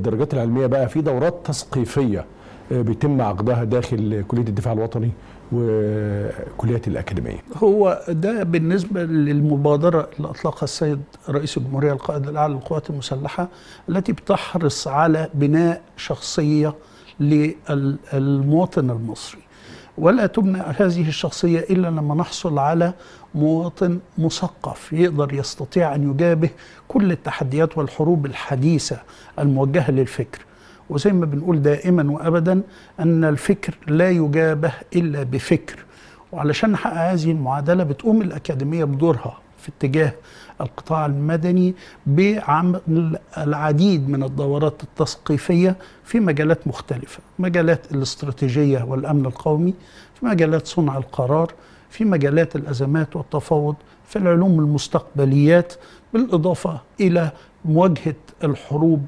الدرجات العلمية بقى في دورات تثقيفية آه، بيتم عقدها داخل كلية الدفاع الوطني وكليات الأكاديمية. هو ده بالنسبة للمبادرة اللي أطلقها السيد رئيس الجمهورية القائد الأعلى للقوات المسلحة التي بتحرص على بناء شخصية للمواطن المصري. ولا تبنى هذه الشخصية إلا لما نحصل على مواطن مثقف يقدر يستطيع أن يجابه كل التحديات والحروب الحديثة الموجهة للفكر. وزي ما بنقول دائما وأبدا أن الفكر لا يجابه إلا بفكر. وعلشان نحقق هذه المعادلة بتقوم الأكاديمية بدورها. في اتجاه القطاع المدني بعمل العديد من الدورات التثقيفية في مجالات مختلفة مجالات الاستراتيجية والأمن القومي في مجالات صنع القرار في مجالات الأزمات والتفاوض في العلوم المستقبليات بالإضافة إلى مواجهة الحروب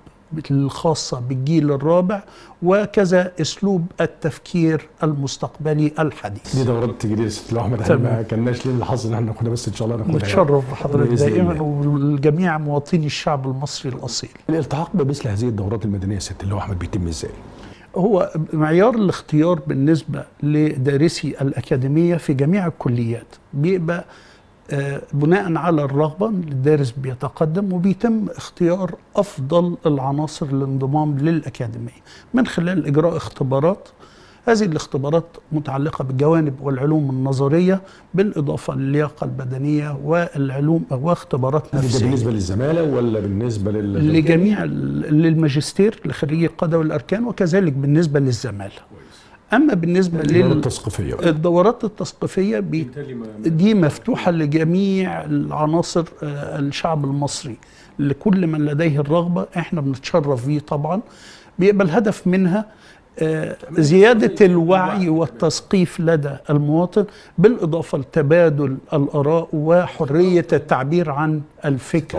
الخاصة بالجيل الرابع وكذا أسلوب التفكير المستقبلي الحديث دي دورات تجريد ست إحنا تمام. ما كناش لنا الحظ ان إحنا ناخدها بس إن شاء الله ناخدها نتشرف بحضرتك دائما. والجميع مواطني الشعب المصري الأصيل الالتحاق بمثل هذه الدورات المدنية ست اللي هو أحمد بيتم إزاي؟ هو معيار الاختيار بالنسبة لدارسي الأكاديمية في جميع الكليات بيبقى بناء على الرغبة الدارس بيتقدم وبيتم اختيار أفضل العناصر للانضمام للأكاديمية. من خلال إجراء اختبارات هذه الاختبارات متعلقة بالجوانب والعلوم النظرية بالإضافة للياقة البدنية والعلوم واختبارات ده نفسية. بالنسبة للزمالة ولا بالنسبة لل لجميع للماجستير لخريجي القادة والأركان وكذلك بالنسبة للزمالة. أما بالنسبة الدورات لل التثقيفية. بقى. الدورات التثقيفية بي دي مفتوحة لجميع العناصر آه، الشعب المصري لكل من لديه الرغبة إحنا بنتشرف بيه طبعا. بيبقى الهدف منها آه، زيادة الوعي والتثقيف لدى المواطن بالإضافة لتبادل الآراء وحرية التعبير عن الفكر.